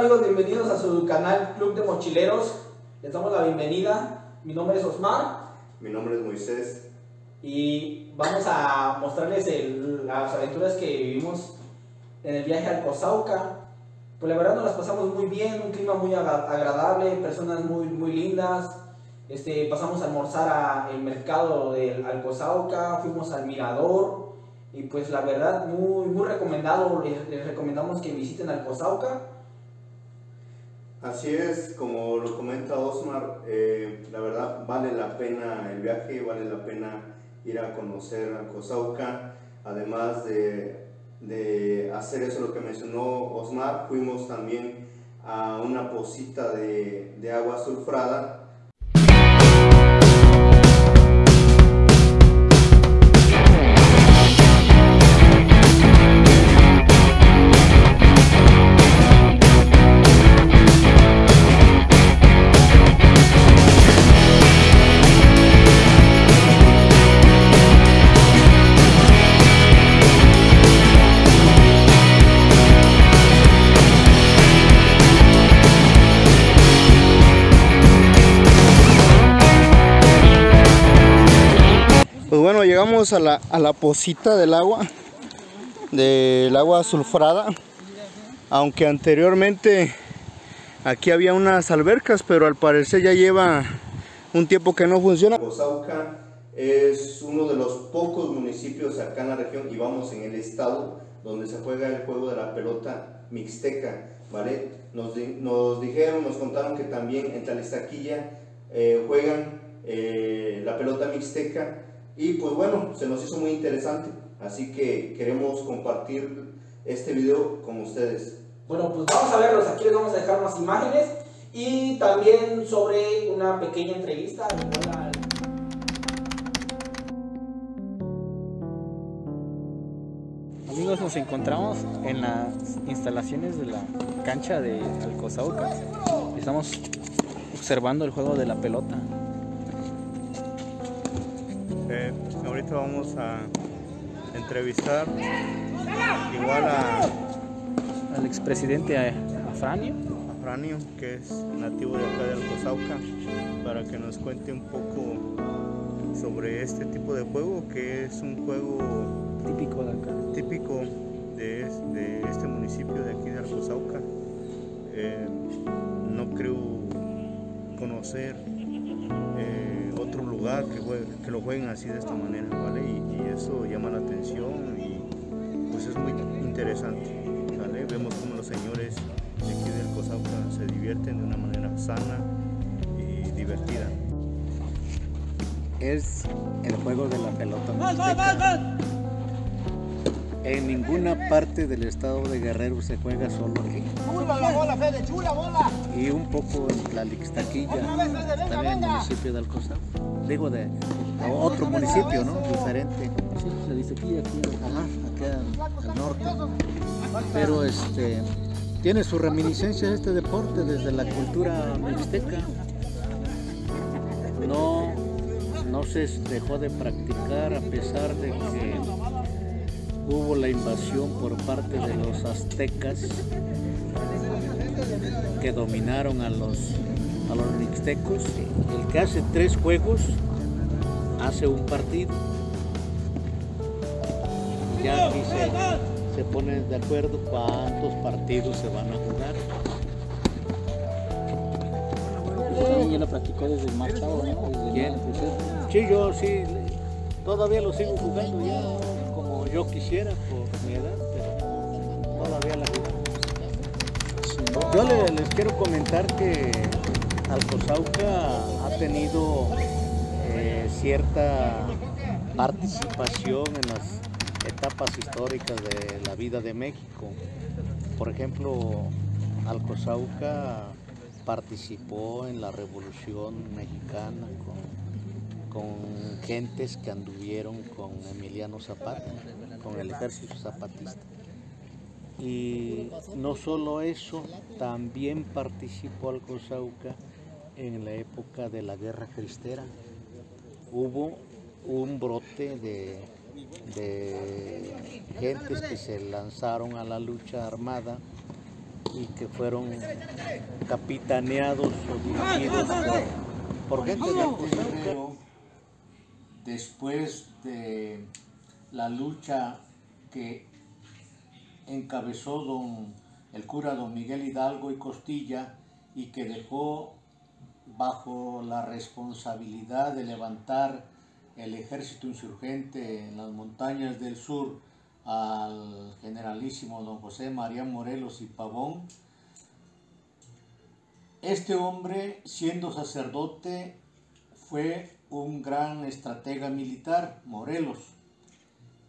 amigos? Bienvenidos a su canal Club de Mochileros. Les damos la bienvenida. Mi nombre es Osmar Mi nombre es Moisés. y vamos a mostrarles el- las aventuras que vivimos en el viaje al Cosauca. Pues la verdad nos las pasamos muy bien, un clima muy agra- agradable, personas muy, muy lindas. Este, pasamos a almorzar al mercado del Alcozauca, fuimos al mirador y pues la verdad muy, muy recomendado, les, les recomendamos que visiten Alcozauca. Así es, como lo comenta Osmar, eh, la verdad vale la pena el viaje, vale la pena ir a conocer a Cosauca. Además de, de hacer eso, lo que mencionó Osmar, fuimos también a una posita de, de agua sulfrada Pues bueno, llegamos a la, a la posita del agua, del agua sulfrada, aunque anteriormente aquí había unas albercas, pero al parecer ya lleva un tiempo que no funciona. Cosauca es uno de los pocos municipios acá en la región y vamos en el estado donde se juega el juego de la pelota mixteca, ¿vale? Nos dijeron, nos contaron que también en Talistaquilla eh, juegan eh, la pelota mixteca y pues bueno, se nos hizo muy interesante, así que queremos compartir este video con ustedes. Bueno, pues vamos a verlos, aquí les vamos a dejar unas imágenes y también sobre una pequeña entrevista. Amigos, nos encontramos en las instalaciones de la cancha de Alcozauca. Estamos observando el juego de la pelota. Ahorita vamos a entrevistar igual a, Al expresidente a- Afranio. a Franio, que es nativo de acá de Alcozauca, para que nos cuente un poco sobre este tipo de juego, que es un juego típico de acá. típico de, es- de este municipio de aquí de Alcozauca. Eh, no creo conocer eh, lugar que, lo jueguen así de esta manera, ¿vale? Y, y eso llama la atención y pues es muy interesante, ¿vale? Vemos cómo los señores de aquí de Alcozauca se divierten de una manera sana y divertida. es el juego de la pelota mixteca. En ninguna parte del estado de Guerrero se juega solo aquí. Y un poco en la Lixtaquilla, también en el municipio de Alcozar. Digo, de otro municipio, ¿no? Diferente. Sí, se dice aquí. Ajá, acá al norte. Pero este tiene su reminiscencia este deporte desde la cultura mixteca. No, no se dejó de practicar a pesar de que hubo la invasión por parte de los aztecas que dominaron a los, a los mixtecos. El que hace tres juegos hace un partido ya aquí se, se ponen de acuerdo cuántos partidos se van a jugar. Usted ya lo practicó desde más chavo, ¿no? Desde. Sí, yo sí, todavía lo sigo jugando ya como yo quisiera por mi edad, pero todavía la juego. Yo le- les quiero comentar que Alcozauca ha tenido eh, cierta participación en las etapas históricas de la vida de México. Por ejemplo, Alcozauca participó en la Revolución Mexicana con, con gentes que anduvieron con Emiliano Zapata, con el ejército zapatista. Y no solo eso, también participó Alcozauca en la época de la Guerra Cristera. Hubo un brote de, gentes que se lanzaron a la lucha armada y que fueron capitaneados o dirigidos por, gente. Después de la lucha que encabezó don, el cura don Miguel Hidalgo y Costilla y que dejó bajo la responsabilidad de levantar el ejército insurgente en las montañas del sur al generalísimo don José María Morelos y Pavón. Este hombre, siendo sacerdote, fue un gran estratega militar, Morelos,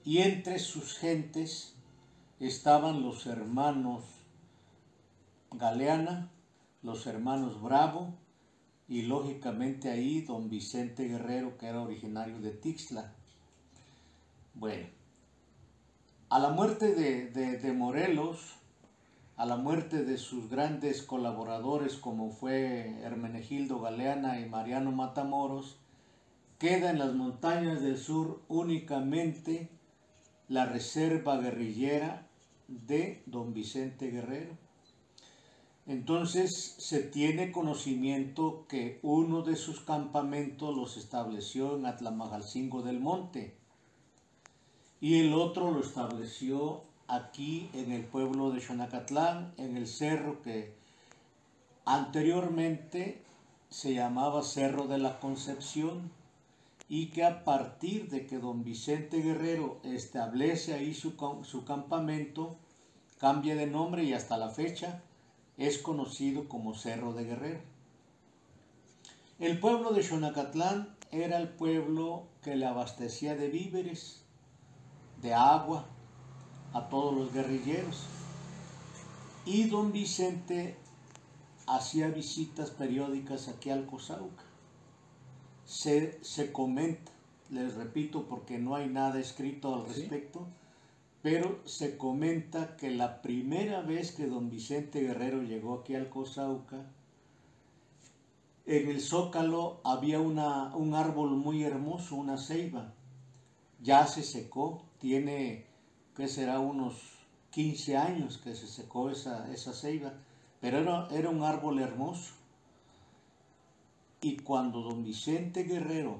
y entre sus gentes estaban los hermanos Galeana, los hermanos Bravo y lógicamente ahí don Vicente Guerrero que era originario de Tixla. Bueno, a la muerte de, Morelos, a la muerte de sus grandes colaboradores como fue Hermenegildo Galeana y Mariano Matamoros, queda en las montañas del sur únicamente la reserva guerrillera de don Vicente Guerrero. Entonces se tiene conocimiento que uno de sus campamentos los estableció en Atlamagalcingo del Monte, y el otro lo estableció aquí en el pueblo de Xonacatlán, en el cerro que anteriormente se llamaba Cerro de la Concepción y que a partir de que don Vicente Guerrero establece ahí su, su campamento, cambia de nombre y hasta la fecha es conocido como Cerro de Guerrero. El pueblo de Xonacatlán era el pueblo que le abastecía de víveres, de agua a todos los guerrilleros. Y don Vicente hacía visitas periódicas aquí al Cosauca. Se, se comenta, les repito porque no hay nada escrito al respecto, pero se comenta que la primera vez que don Vicente Guerrero llegó aquí al Cosauca, en el zócalo había una, un árbol muy hermoso, una ceiba. Ya se secó, tiene, que será unos 15 años que se secó esa, esa ceiba, pero era, era un árbol hermoso. Y cuando don Vicente Guerrero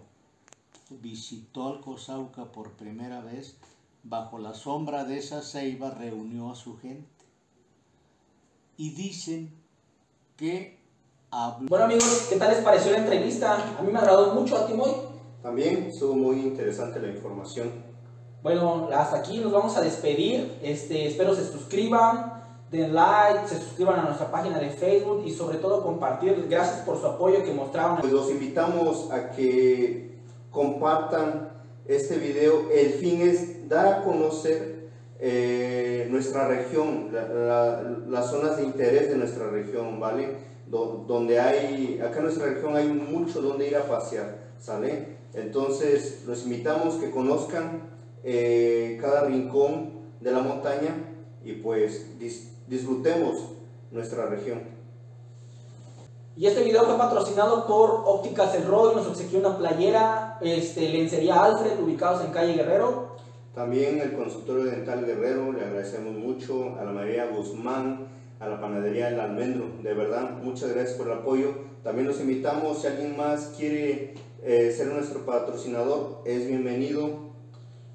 visitó al Cosauca por primera vez, bajo la sombra de esa ceiba reunió a su gente. Y dicen que habló... Bueno amigos, ¿qué tal les pareció la entrevista? A mí me agradó mucho, a Timoy. También estuvo muy interesante la información. Bueno, hasta aquí nos vamos a despedir. Este, espero se suscriban, den like, se suscriban a nuestra página de Facebook y sobre todo compartir. Gracias por su apoyo que mostraron. Pues los invitamos a que compartan este video. El fin es dar a conocer eh, nuestra región, las zonas de interés de nuestra región, ¿vale? donde hay, acá en nuestra región hay mucho donde ir a pasear, ¿sale? Entonces los invitamos que conozcan eh, cada rincón de la montaña y pues disfrutemos nuestra región. Y este video fue patrocinado por Ópticas El Roy, nos obsequió una playera, este, lencería Alfred, ubicados en calle Guerrero. También el consultorio dental Guerrero, le agradecemos mucho a la María Guzmán, a la panadería El Almendro, de verdad, muchas gracias por el apoyo. También los invitamos, si alguien más quiere eh, ser nuestro patrocinador, es bienvenido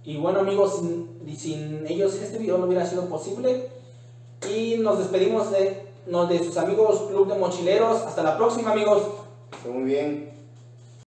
y bueno amigos, sin, sin, ellos este video no hubiera sido posible. Y nos despedimos de, de sus amigos Club de Mochileros. Hasta la próxima amigos. muy bien.